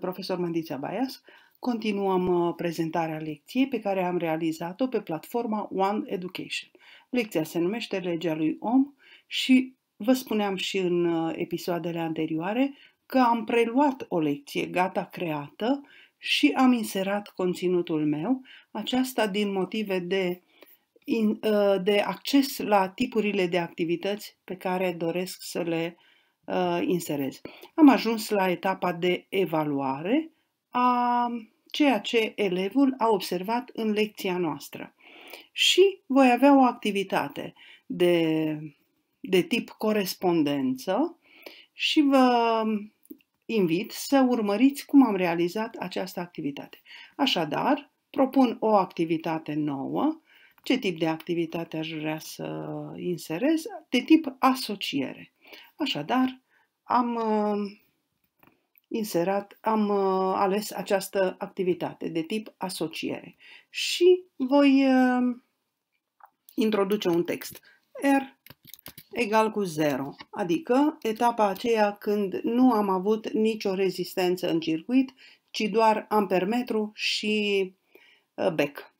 profesor Mândița Baias. Continuăm uh, prezentarea lecției pe care am realizat-o pe platforma One Education. Lecția se numește Legea lui Om și vă spuneam și în uh, episoadele anterioare că am preluat o lecție gata creată și am inserat conținutul meu, aceasta din motive de, uh, de acces la tipurile de activități pe care doresc să le uh, inserez. Am ajuns la etapa de evaluare a ceea ce elevul a observat în lecția noastră. Și voi avea o activitate de, de tip corespondență și vă invit să urmăriți cum am realizat această activitate. Așadar, propun o activitate nouă. Ce tip de activitate aș vrea să inserez? De tip asociere. Așadar, am uh, inserat, am uh, ales această activitate de tip asociere și voi uh, introduce un text. R egal cu 0, adică etapa aceea când nu am avut nicio rezistență în circuit, ci doar ampermetru și bec.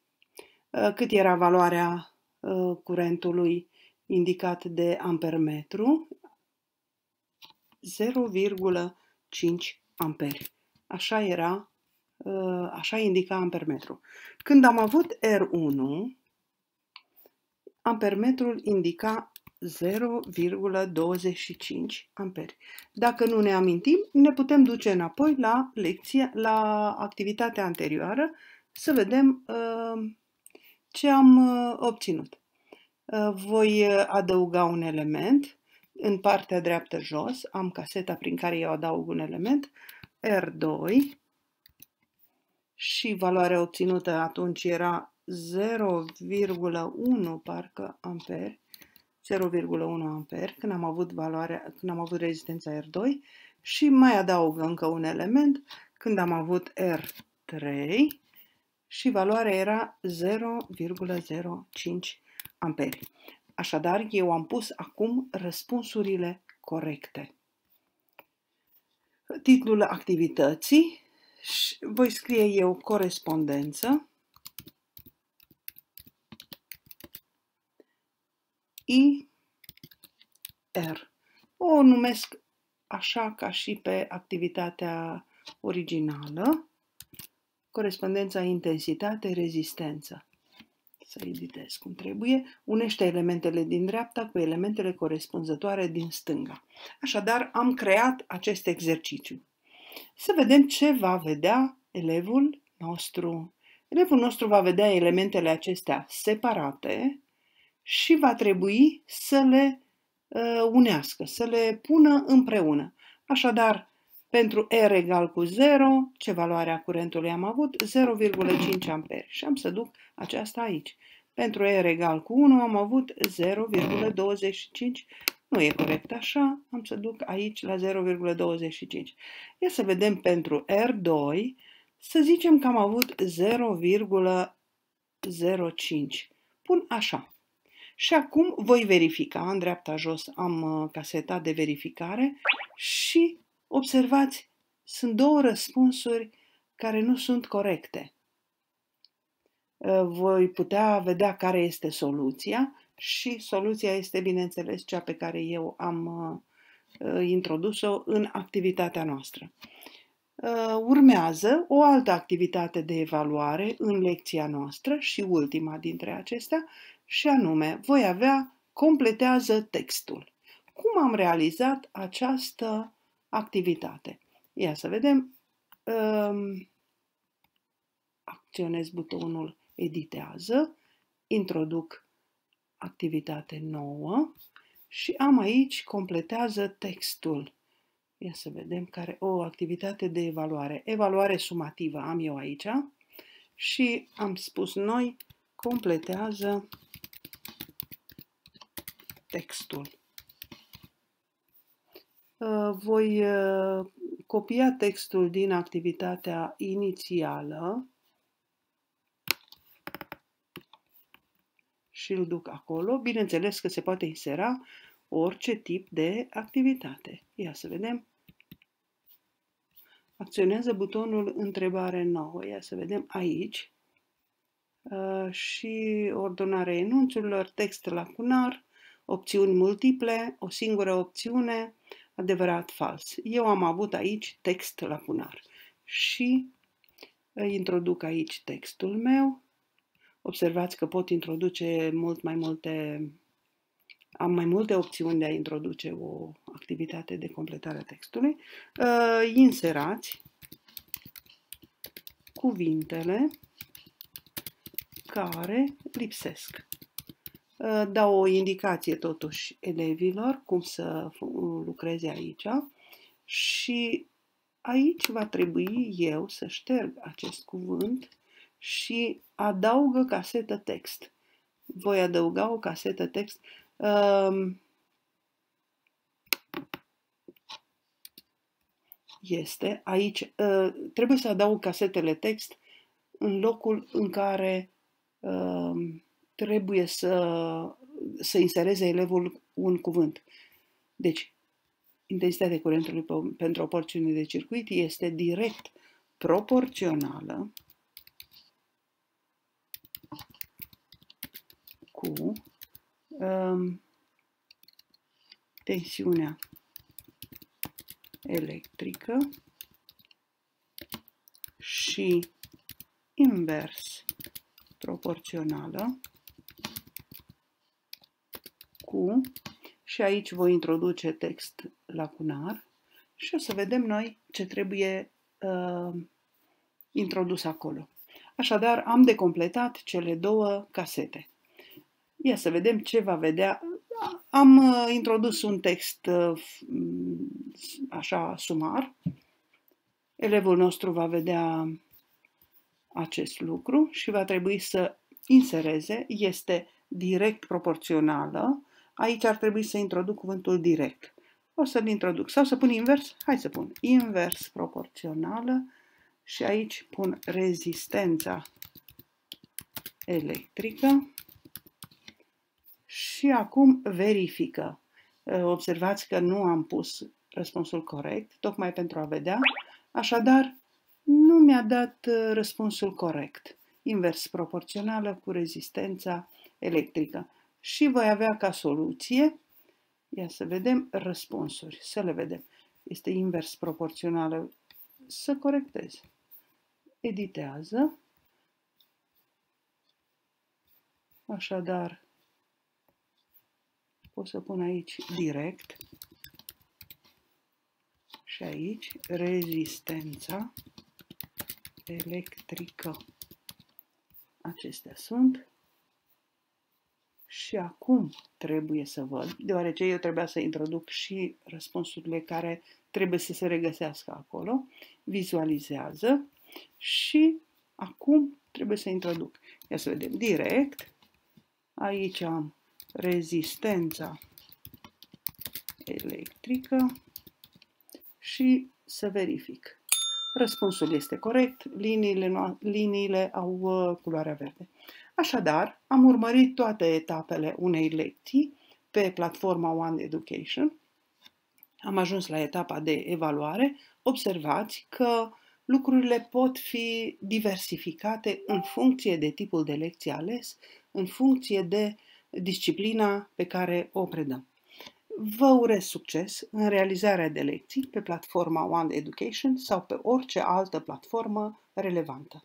Cât era valoarea curentului indicat de ampermetru? 0,5 amperi. Așa era, ă, așa indica ampermetru. Când am avut R1, ampermetrul indica 0,25 amperi. Dacă nu ne amintim, ne putem duce înapoi la lecția, la activitatea anterioară să vedem uh, ce am uh, obținut. Uh, voi adăuga un element în partea dreaptă jos am caseta prin care eu adaug un element, R2 și valoarea obținută atunci era 0,1 parcă amperi, 0,1 amperi când am avut valoarea, când am avut rezistența R2 și mai adaug încă un element când am avut R3 și valoarea era 0,05 amperi. Așadar, eu am pus acum răspunsurile corecte. Titlul activității, voi scrie eu corespondență, I, R. O numesc așa ca și pe activitatea originală, corespondența intensitate-rezistență să editez cum trebuie, unește elementele din dreapta cu elementele corespunzătoare din stânga. Așadar, am creat acest exercițiu. Să vedem ce va vedea elevul nostru. Elevul nostru va vedea elementele acestea separate și va trebui să le uh, unească, să le pună împreună. Așadar, pentru R egal cu 0, ce valoare a curentului am avut? 0,5 amperi. Și am să duc aceasta aici. Pentru R egal cu 1 am avut 0,25. Nu e corect așa, am să duc aici la 0,25. Ia să vedem pentru R2, să zicem că am avut 0,05. Pun așa. Și acum voi verifica, în dreapta jos am uh, caseta de verificare și Observați, sunt două răspunsuri care nu sunt corecte. Ă, voi putea vedea care este soluția și soluția este, bineînțeles, cea pe care eu am ă, ă, introdus-o în activitatea noastră. Urmează o altă activitate de evaluare în lecția noastră și ultima dintre acestea, și anume, voi avea completează textul. Cum am realizat această activitate. Ia să vedem. Um, acționez butonul editează, introduc activitate nouă și am aici completează textul. Ia să vedem care o activitate de evaluare. Evaluare sumativă am eu aici și am spus noi completează textul. Uh, voi uh, copia textul din activitatea inițială și îl duc acolo. Bineînțeles că se poate insera orice tip de activitate. Ia să vedem. acționează butonul întrebare nouă. Ia să vedem aici. Uh, și ordonarea enunțurilor, text lacunar, opțiuni multiple, o singură opțiune, adevărat, fals. Eu am avut aici text lacunar și introduc aici textul meu. Observați că pot introduce mult mai multe, am mai multe opțiuni de a introduce o activitate de completare a textului. Uh, inserați cuvintele care lipsesc. Uh, dau o indicație totuși elevilor cum să lucreze aici și aici va trebui eu să șterg acest cuvânt și adaugă casetă text. Voi adăuga o casetă text. Um, este aici, uh, trebuie să adaug casetele text în locul în care um, trebuie să, să insereze elevul un cuvânt. Deci, intensitatea curentului pentru o porțiune de circuit este direct proporțională cu um, tensiunea electrică și invers proporțională cu și aici voi introduce text lacunar și o să vedem noi ce trebuie uh, introdus acolo. Așadar, am de completat cele două casete. Ia să vedem ce va vedea. Am uh, introdus un text uh, așa sumar. Elevul nostru va vedea acest lucru și va trebui să insereze. Este direct proporțională Aici ar trebui să introduc cuvântul direct. O să-l introduc. Sau să pun invers? Hai să pun invers proporțională și aici pun rezistența electrică și acum verifică. Observați că nu am pus răspunsul corect, tocmai pentru a vedea. Așadar, nu mi-a dat răspunsul corect. Invers proporțională cu rezistența electrică și voi avea ca soluție, ia să vedem răspunsuri, să le vedem. Este invers proporțională. Să corectez. Editează. Așadar, pot să pun aici direct și aici rezistența electrică. Acestea sunt și acum trebuie să văd, deoarece eu trebuia să introduc și răspunsurile care trebuie să se regăsească acolo, vizualizează și acum trebuie să introduc. Ia să vedem direct, aici am rezistența electrică și să verific. Răspunsul este corect, liniile, liniile au uh, culoarea verde. Așadar, am urmărit toate etapele unei lecții pe platforma One Education. Am ajuns la etapa de evaluare. Observați că lucrurile pot fi diversificate în funcție de tipul de lecție ales, în funcție de disciplina pe care o predăm. Vă urez succes în realizarea de lecții pe platforma One Education sau pe orice altă platformă relevantă.